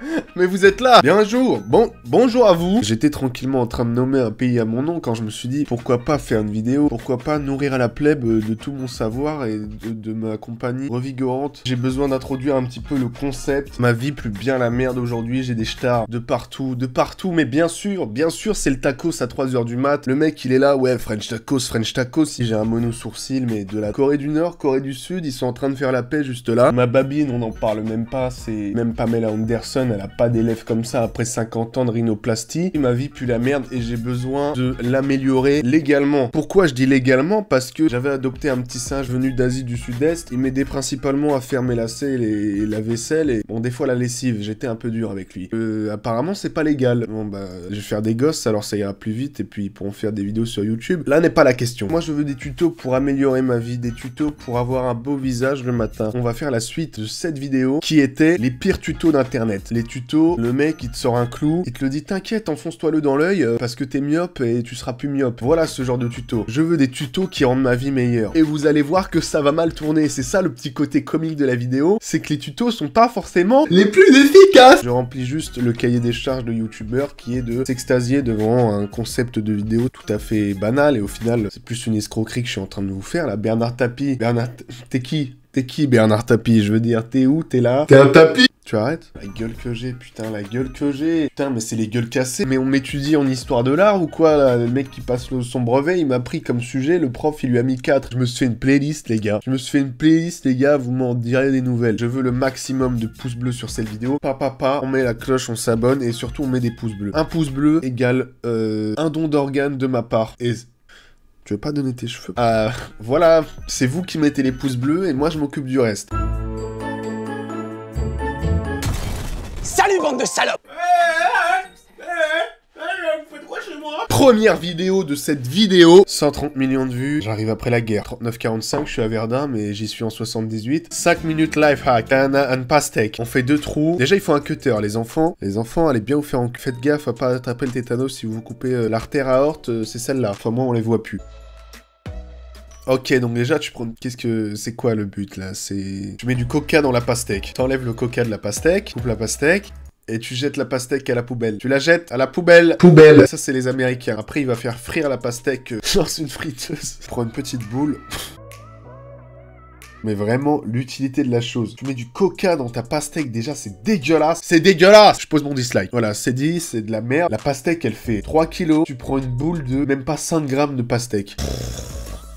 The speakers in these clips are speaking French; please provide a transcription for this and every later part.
Mais vous êtes là. Bien Bon, bonjour à vous. J'étais tranquillement en train de nommer un pays à mon nom quand je me suis dit, pourquoi pas faire une vidéo? Pourquoi pas nourrir à la plèbe de tout mon savoir et de, de ma compagnie revigorante? J'ai besoin d'introduire un petit peu le concept. Ma vie plus bien la merde aujourd'hui, j'ai des stars de partout, de partout, mais bien sûr, bien sûr, c'est le tacos à 3h du mat. Le mec, il est là, ouais, French tacos, French tacos, si j'ai un mono sourcil, mais de la Corée du Nord, Corée du Sud, ils sont en train de faire la paix juste là. Ma babine, on n'en parle même pas, c'est même Pamela Anderson, elle a pas d'élèves comme ça après 50 ans de rhinoplastie. Ma vie pue la merde et j'ai besoin de l'améliorer légalement. Pourquoi je dis légalement? Parce que j'avais adopté un petit singe venu d'Asie du Sud-Est, il m'aidait principalement à faire mes lacets et la vaisselle et bon des fois la lessive, j'étais un peu dur avec lui. Euh, apparemment c'est pas légal. Bon bah je vais faire des gosses alors ça ira plus vite et puis ils pourront faire des vidéos sur YouTube. Là n'est pas la question. Moi je veux des tutos pour améliorer ma vie, des tutos pour avoir un beau visage le matin. On va faire la suite de cette vidéo qui était les pires tutos d'internet. Les tutos, le mec il te sort un clou, il te le dit t'inquiète enfonce-toi-le dans l'œil euh, parce que t'es myope et tu seras plus myope. Voilà ce genre de tuto. Je veux des tutos qui rendent ma vie meilleure. Et vous allez voir que ça va mal tourner. C'est ça le petit côté comique de la vidéo, c'est que les tutos sont pas forcément les plus efficaces. Je remplis juste le cahier des charges de youtubeur qui est de s'extasier devant un concept de vidéo tout à fait banal et au final c'est plus une escroquerie que je suis en train de vous faire là. Bernard Tapie, Bernard, t'es qui? T'es qui Bernard Tapie? Je veux dire, t'es où? T'es là? T'es un tapis? Tu arrêtes La gueule que j'ai, putain, la gueule que j'ai. Putain, mais c'est les gueules cassées. Mais on m'étudie en histoire de l'art ou quoi là? Le mec qui passe son brevet, il m'a pris comme sujet, le prof il lui a mis 4. Je me suis fait une playlist, les gars. Je me suis fait une playlist, les gars, vous m'en direz des nouvelles. Je veux le maximum de pouces bleus sur cette vidéo. Papa, on met la cloche, on s'abonne et surtout on met des pouces bleus. Un pouce bleu égale euh, un don d'organe de ma part. Et tu veux pas donner tes cheveux? Ah, voilà, c'est vous qui mettez les pouces bleus et moi je m'occupe du reste. Salut bande de salopes Première vidéo de cette vidéo, 130 millions de vues, j'arrive après la guerre. 39,45, je suis à Verdun, mais j'y suis en 78. 5 minutes life hack, un, un pastèque. On fait deux trous. Déjà, il faut un cutter, les enfants. Les enfants, allez bien vous faire en... Faites gaffe à pas attraper le tétanos si vous vous coupez euh, l'artère aorte, euh, c'est celle-là. Enfin, moi, on les voit plus. Ok, donc déjà, tu prends... Qu'est-ce que... C'est quoi le but, là? C'est... Tu mets du coca dans la pastèque. T'enlèves le coca de la pastèque, coupe la pastèque, et tu jettes la pastèque à la poubelle. Tu la jettes à la poubelle. Poubelle. Ça, c'est les Américains. Après, il va faire frire la pastèque euh, dans une friteuse. Prends une petite boule. Mais vraiment, l'utilité de la chose. Tu mets du coca dans ta pastèque, déjà, c'est dégueulasse. C'est dégueulasse Je pose mon dislike. Voilà, c'est dit, c'est de la merde. La pastèque, elle fait 3 kilos. Tu prends une boule de même pas 5 grammes de pastèque.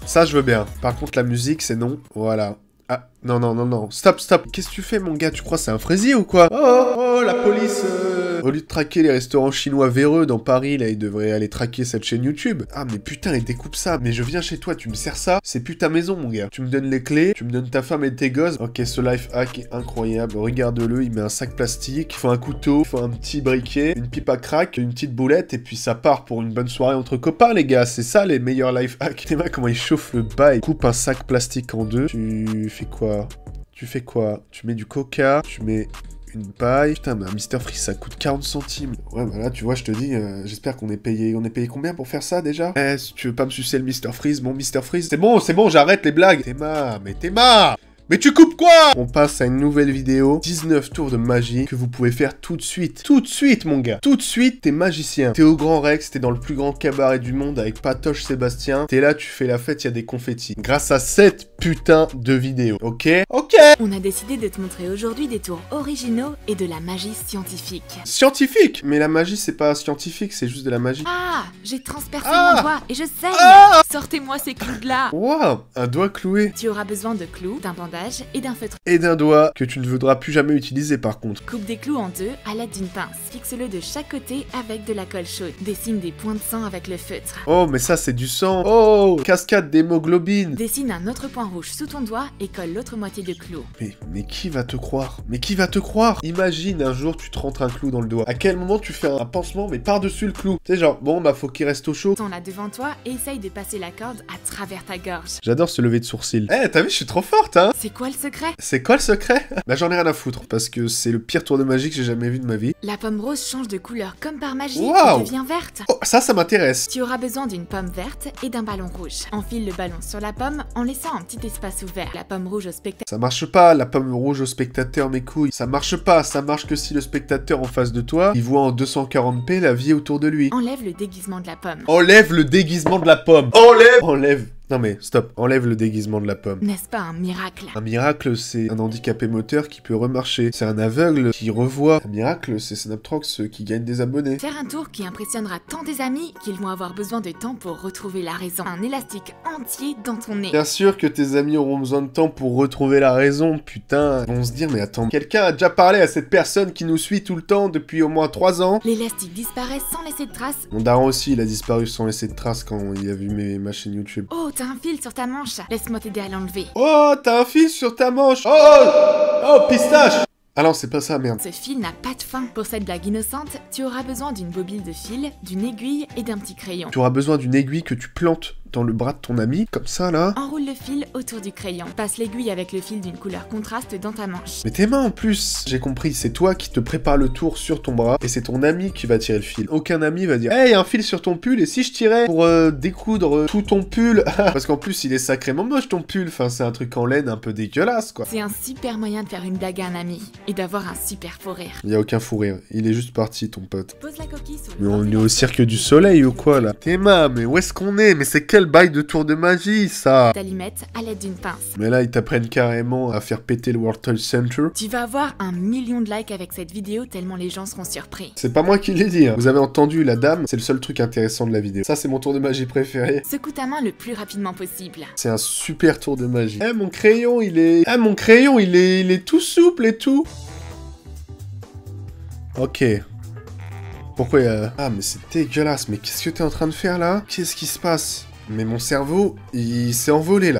Ça, je veux bien. Par contre, la musique, c'est non. Voilà. Ah, non, non, non, non. Stop, stop. Qu'est-ce que tu fais, mon gars? Tu crois c'est un fraisier ou quoi? Oh, oh, la police euh. Au lieu de traquer les restaurants chinois véreux dans Paris, là, il devrait aller traquer cette chaîne YouTube. Ah, mais putain, il découpe ça. Mais je viens chez toi, tu me sers ça. C'est plus ta maison, mon gars. Tu me donnes les clés, tu me donnes ta femme et tes gosses. Ok, ce life hack est incroyable. Regarde-le, il met un sac plastique, il faut un couteau, il faut un petit briquet, une pipe à crack, une petite boulette, et puis ça part pour une bonne soirée entre copains, les gars. C'est ça, les meilleurs life hacks. Vois comment il chauffe le bail. Coupe un sac plastique en deux. Tu fais quoi? Tu fais quoi? Tu mets du coca, tu mets une paille. Putain, mais un Mister Freeze, ça coûte 40 centimes. Ouais, bah là, tu vois, je te dis, euh, j'espère qu'on est payé. On est payé combien pour faire ça déjà? Eh, si tu veux pas me sucer le Mister Freeze, mon Mister Freeze, c'est bon, c'est bon, j'arrête les blagues. T'es marre, mais t'es marre mais tu coupes quoi? On passe à une nouvelle vidéo, 19 tours de magie que vous pouvez faire tout de suite. Tout de suite, mon gars. Tout de suite, t'es magicien. T'es au Grand Rex, t'es dans le plus grand cabaret du monde avec Patoche Sébastien. T'es là, tu fais la fête, il y a des confettis. Grâce à cette putain de vidéo, ok? Ok On a décidé de te montrer aujourd'hui des tours originaux et de la magie scientifique. Scientifique Mais la magie, c'est pas scientifique, c'est juste de la magie. Ah J'ai transpercé Ah mon doigt et je saigne Ah Sortez-moi ces clous de là Waouh Un doigt cloué. Tu auras besoin de clous, d'un bandage et d'un feutre. Et d'un doigt que tu ne voudras plus jamais utiliser par contre. Coupe des clous en deux à l'aide d'une pince. Fixe-le de chaque côté avec de la colle chaude. Dessine des points de sang avec le feutre. Oh, mais ça, c'est du sang. Oh Cascade d'hémoglobine. Dessine un autre point rouge sous ton doigt et colle l'autre moitié de clou. Mais, mais qui va te croire? Mais qui va te croire? Imagine un jour tu te rentres un clou dans le doigt. À quel moment tu fais un pansement mais par-dessus le clou? Tu sais genre, bon bah faut qu'il reste au chaud. Tends là devant toi et essaye de passer la corde à travers ta gorge. J'adore ce lever de sourcil. Eh, t'as vu, je suis trop forte, hein? C'est quoi le secret? C'est quoi le secret? Bah j'en ai rien à foutre, parce que c'est le pire tour de magie que j'ai jamais vu de ma vie. La pomme rose change de couleur comme par magie Waouh et devient verte. Oh, ça, ça m'intéresse. Tu auras besoin d'une pomme verte et d'un ballon rouge. Enfile le ballon sur la pomme en laissant un petit espace ouvert. La pomme rouge au spectateur Ça marche pas, la pomme rouge au spectateur, mes couilles. Ça marche pas, ça marche que si le spectateur en face de toi, il voit en 240p la vie autour de lui. enlève le déguisement de la pomme. Enlève le déguisement de la pomme. Enlève Enlève Non mais stop, enlève le déguisement de la pomme. N'est-ce pas un miracle? Un miracle, c'est un handicapé moteur qui peut remarcher. C'est un aveugle qui revoit. Un miracle, c'est Snaptrox qui gagne des abonnés. Faire un tour qui impressionnera tant des amis qu'ils vont avoir besoin de temps pour retrouver la raison. Un élastique entier dans ton nez. Bien sûr que tes amis auront besoin de temps pour retrouver la raison, putain. Ils vont se dire, mais attends, quelqu'un a déjà parlé à cette personne qui nous suit tout le temps depuis au moins 3 ans? L'élastique disparaît sans laisser de traces. Mon daron aussi, il a disparu sans laisser de traces quand il a vu mes, ma chaîne YouTube. Oh, t'as un fil sur ta manche. Laisse-moi t'aider à l'enlever. Oh, t'as un fil sur ta manche Oh Oh, pistache Ah non, c'est pas ça, merde. Ce fil n'a pas de fin. Pour cette blague innocente, tu auras besoin d'une bobine de fil, d'une aiguille et d'un petit crayon. Tu auras besoin d'une aiguille que tu plantes dans le bras de ton ami, comme ça, là. Enroule le fil autour du crayon. Passe l'aiguille avec le fil d'une couleur contraste dans ta manche. Mais tes mains en plus J'ai compris, c'est toi qui te prépare le tour sur ton bras, et c'est ton ami qui va tirer le fil. Aucun ami va dire « Hey, un fil sur ton pull, et si je tirais pour euh, découdre tout ton pull ?» Parce qu'en plus, il est sacrément moche ton pull, enfin, c'est un truc en laine un peu dégueulasse, quoi. C'est un super moyen de faire une blague à un ami et d'avoir un super faux rire. Y a aucun fou rire, il est juste parti, ton pote. Pose la coquille sur le Mais on est au cirque du soleil ou quoi, là? Théma, mais où est-ce qu'on est? Mais c'est quel bail de tour de magie, ça à l'aide d'une pince. Mais là, ils t'apprennent carrément à faire péter le World Trade Center. Tu vas avoir un million de likes avec cette vidéo tellement les gens seront surpris. C'est pas moi qui l'ai dit. hein. Vous avez entendu la dame, c'est le seul truc intéressant de la vidéo. Ça, c'est mon tour de magie préféré. Secoue ta main le plus rapidement possible. C'est un super tour de magie. Eh, mon crayon, il est... Eh, mon crayon, il est... Il est tout souple et tout. Ok. Pourquoi il y a... Ah, mais c'est dégueulasse. Mais qu'est-ce que t'es en train de faire, là? Qu'est-ce qui se passe? Mais mon cerveau, il s'est envolé, là.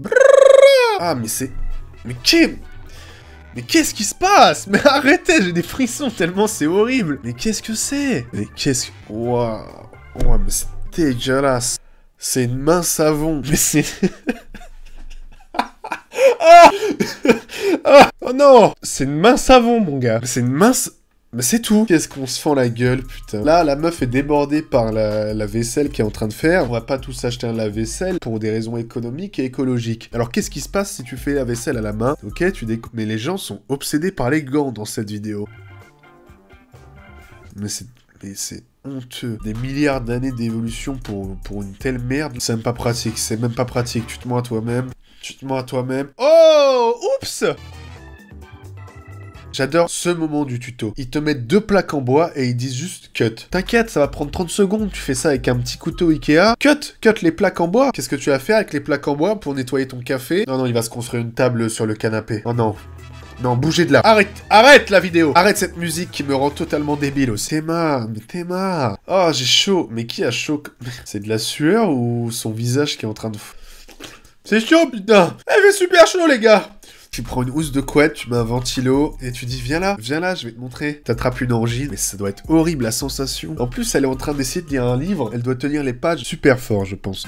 Ah, mais c'est... Mais qu'est... Mais qu'est-ce qui se passe? Mais arrêtez, j'ai des frissons tellement c'est horrible. Mais qu'est-ce que c'est? Mais qu'est-ce que... Waouh. Ouais, mais c'est dégueulasse. C'est une main savon. Mais c'est... ah Ah Oh non C'est une main savon, mon gars. C'est une main... Mais c'est tout. Qu'est-ce qu'on se fend la gueule, putain. Là, la meuf est débordée par la, la vaisselle qu'elle est en train de faire. On va pas tous acheter un lave-vaisselle pour des raisons économiques et écologiques. Alors, qu'est-ce qui se passe si tu fais la vaisselle à la main? Ok, tu découpes. Mais les gens sont obsédés par les gants dans cette vidéo. Mais c'est... Mais c'est honteux. Des milliards d'années d'évolution pour, pour une telle merde. C'est même pas pratique. C'est même pas pratique. Tu te mens à toi-même. Tu te mens à toi-même. Oh Oups J'adore ce moment du tuto. Ils te mettent deux plaques en bois et ils disent juste cut. T'inquiète, ça va prendre 30 secondes. Tu fais ça avec un petit couteau Ikea. Cut Cut les plaques en bois. Qu'est-ce que tu vas faire avec les plaques en bois pour nettoyer ton café? Non, non, il va se construire une table sur le canapé. Oh non. Non, bougez de là. Arrête, arrête la vidéo. Arrête cette musique qui me rend totalement débile aussi. Théma, mais Théma. Oh, j'ai chaud. Mais qui a chaud C'est de la sueur ou son visage qui est en train de... C'est chaud, putain. Elle fait super chaud, les gars. Tu prends une housse de couette, tu mets un ventilo, et tu dis viens là, viens là, je vais te montrer. T'attrapes une angine, mais ça doit être horrible la sensation. En plus, elle est en train d'essayer de lire un livre, elle doit tenir les pages super fort, je pense.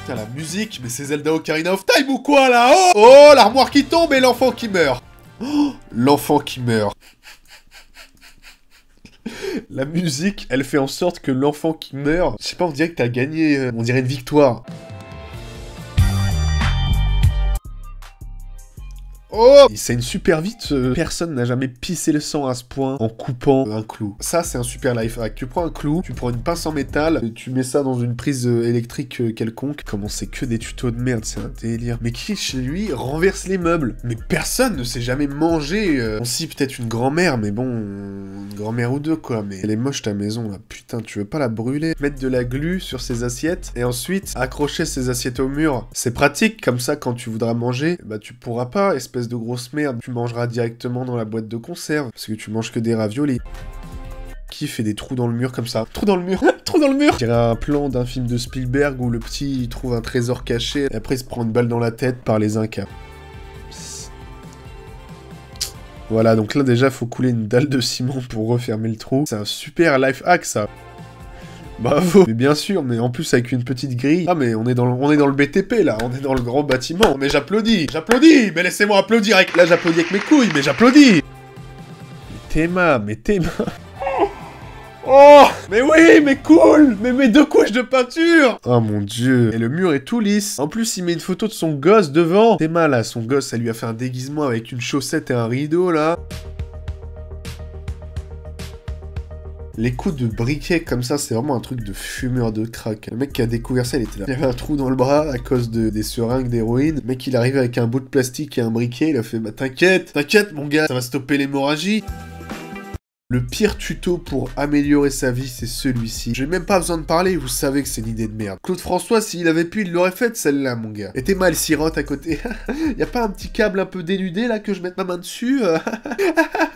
Putain, la musique, mais c'est Zelda Ocarina of Time ou quoi là Oh, oh l'armoire qui tombe et l'enfant qui meurt. Oh, l'enfant qui meurt. La musique, elle fait en sorte que l'enfant qui meurt, je sais pas, on dirait que t'as gagné, euh, on dirait une victoire. Oh Il saigne super vite, euh, personne n'a jamais pissé le sang à ce point en coupant un clou. Ça, c'est un super life hack. Tu prends un clou, tu prends une pince en métal, et tu mets ça dans une prise euh, électrique euh, quelconque. Comment c'est que des tutos de merde, c'est un délire. Mais qui, chez lui, renverse les meubles? Mais personne ne s'est jamais mangé. euh, On si peut-être une grand-mère, mais bon, une grand-mère ou deux, quoi. Mais elle est moche ta maison, là. Putain, tu veux pas la brûler? Mettre de la glu sur ses assiettes, et ensuite accrocher ses assiettes au mur. C'est pratique, comme ça, quand tu voudras manger, bah tu pourras pas, espèce de grosse merde. Tu mangeras directement dans la boîte de conserve, parce que tu manges que des raviolis. Qui fait des trous dans le mur comme ça? Trou dans le mur Trou dans le mur Je dirais un plan d'un film de Spielberg où le petit il trouve un trésor caché, et après il se prend une balle dans la tête par les Incas. Voilà, donc là déjà faut couler une dalle de ciment pour refermer le trou. C'est un super life hack ça. Bravo. Mais bien sûr, mais en plus avec une petite grille. Ah mais on est dans le, BTP là, on est dans le grand bâtiment. Mais j'applaudis, j'applaudis. Mais laissez-moi applaudir avec là j'applaudis avec mes couilles, mais j'applaudis. Mais Théma, mais Théma. Oh Mais oui, mais cool Mais mes deux couches de peinture? Oh mon dieu Et le mur est tout lisse. En plus, il met une photo de son gosse devant. Théma, là, son gosse, ça lui a fait un déguisement avec une chaussette et un rideau, là. Les coups de briquet comme ça, c'est vraiment un truc de fumeur de crack. Le mec qui a découvert ça, il était là. Il avait un trou dans le bras à cause de, des seringues d'héroïne. Le mec, il arrivait avec un bout de plastique et un briquet. Il a fait Bah t'inquiète, t'inquiète mon gars, ça va stopper l'hémorragie. Le pire tuto pour améliorer sa vie, c'est celui-ci. J'ai même pas besoin de parler, vous savez que c'est une idée de merde. Claude François, s'il avait pu, il l'aurait faite celle-là, mon gars. Et t'es mal sirote à côté. y a pas un petit câble un peu dénudé là que je mette ma main dessus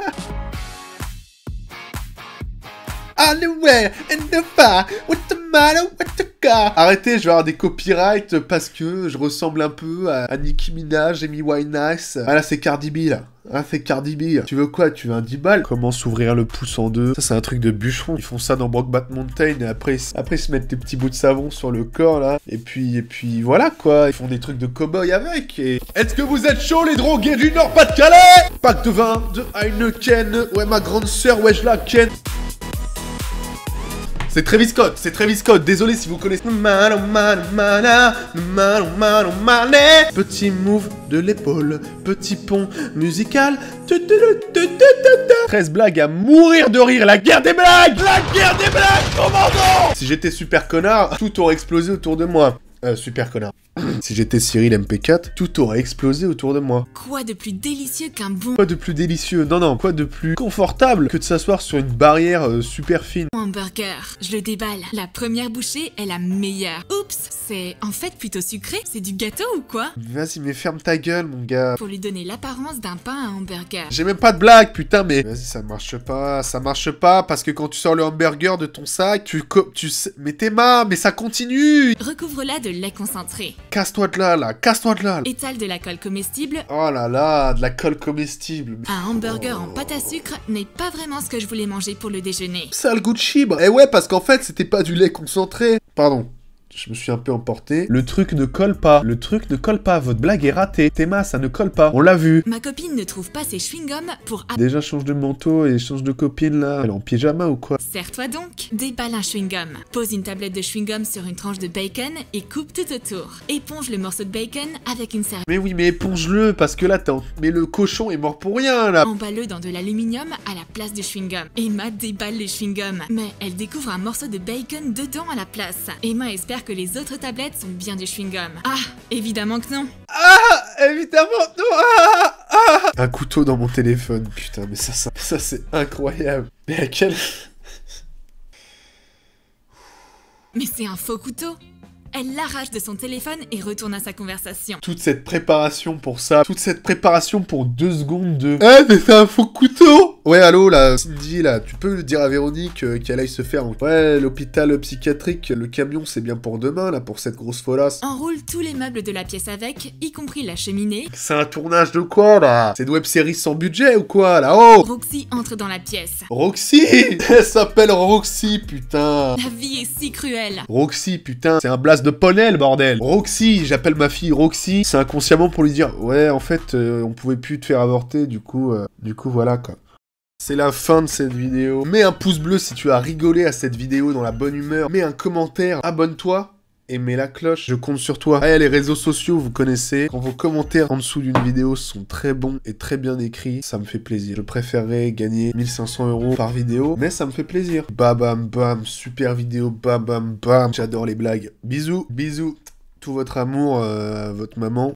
Arrêtez, je vais avoir des copyrights parce que je ressemble un peu à, Nicki Minaj, Amy Winehouse. Ah là, c'est Cardi B là. Ah, c'est Cardi B. Tu veux quoi? Tu veux un 10 balles? Comment s'ouvrir le pouce en deux? Ça, c'est un truc de bûcheron. Ils font ça dans Brokeback Mountain et après, après, ils se mettent des petits bouts de savon sur le corps, là. Et puis, et puis, voilà, quoi. Ils font des trucs de cow-boy avec. Est-ce que vous êtes chaud, les drogués du Nord-Pas-de-Calais? Pack de vin, de Heineken. Ouais, ma grande sœur, ouais, je la ken. C'est Travis Scott, c'est Travis Scott. Désolé si vous connaissez. Petit move de l'épaule, petit pont musical. 13 blagues à mourir de rire. La guerre des blagues La guerre des blagues, commandant Si j'étais super connard, tout aurait explosé autour de moi. Euh, super connard. si j'étais Cyril MP4, tout aurait explosé autour de moi. Quoi de plus délicieux qu'un bon Quoi de plus délicieux? Non, non, quoi de plus confortable que de s'asseoir sur une barrière euh, super fine? Hamburger Je le déballe. La première bouchée est la meilleure. Oups, c'est en fait plutôt sucré. C'est du gâteau ou quoi? Vas-y, mais ferme ta gueule, mon gars. Pour lui donner l'apparence d'un pain à hamburger. J'ai même pas de blague, putain, mais... Vas-y, ça marche pas, ça marche pas, parce que quand tu sors le hamburger de ton sac, tu... co- tu. Mais t'es marre, mais ça continue Recouvre-la de lait concentré. Casse-toi de là, là, casse-toi de là. Étale de la colle comestible. Oh là là, de la colle comestible. Un hamburger en pâte à sucre n'est pas vraiment ce que je voulais manger pour le déjeuner. Sale goût de chibre. Eh ouais, parce qu'en fait, c'était pas du lait concentré. Pardon. Je me suis un peu emporté. Le truc ne colle pas. Le truc ne colle pas. Votre blague est ratée. Théma, ça ne colle pas. On l'a vu. Ma copine ne trouve pas ses chewing-gums pour... Déjà change de manteau et change de copine là. Elle est en pyjama ou quoi? Serre-toi donc. Déballe un chewing-gum. Pose une tablette de chewing-gum sur une tranche de bacon et coupe tout autour. Éponge le morceau de bacon avec une serviette. Mais oui, mais éponge-le parce que là, t'es en... Mais le cochon est mort pour rien là. Emballe-le dans de l'aluminium à la place du chewing-gum. Emma déballe le chewing-gum, mais elle découvre un morceau de bacon dedans à la place. Emma espère que les autres tablettes sont bien du chewing-gum. Ah, évidemment que non. Ah, évidemment, non. Ah, ah. Un couteau dans mon téléphone, putain, mais ça, ça, ça c'est incroyable. Mais à quel... Mais c'est un faux couteau. Elle l'arrache de son téléphone et retourne à sa conversation. toute cette préparation pour ça, toute cette préparation pour deux secondes de... Eh, mais c'est un faux couteau Ouais, allô, là, Cindy, là, tu peux dire à Véronique euh, qu'elle aille se faire... Ouais, l'hôpital psychiatrique, le camion, c'est bien pour demain, là, pour cette grosse folasse. Enroule tous les meubles de la pièce avec, y compris la cheminée. C'est un tournage de quoi, là? C'est une web-série sans budget, ou quoi, là? Oh Roxy entre dans la pièce. Roxy Elle s'appelle Roxy, putain La vie est si cruelle. Roxy, putain, c'est un de poney, bordel. Roxy, j'appelle ma fille Roxy. C'est inconsciemment pour lui dire, ouais, en fait, euh, on pouvait plus te faire avorter, du coup, euh, du coup, voilà, quoi. C'est la fin de cette vidéo. Mets un pouce bleu si tu as rigolé à cette vidéo dans la bonne humeur. Mets un commentaire, abonne-toi. Mets la cloche, je compte sur toi. Allez, les réseaux sociaux, vous connaissez. Quand vos commentaires en dessous d'une vidéo sont très bons et très bien écrits, ça me fait plaisir. Je préférerais gagner 1500 euros par vidéo, mais ça me fait plaisir. Bam bam bam, super vidéo, bam bam bam. J'adore les blagues. Bisous, bisous. Tout votre amour, euh, votre maman.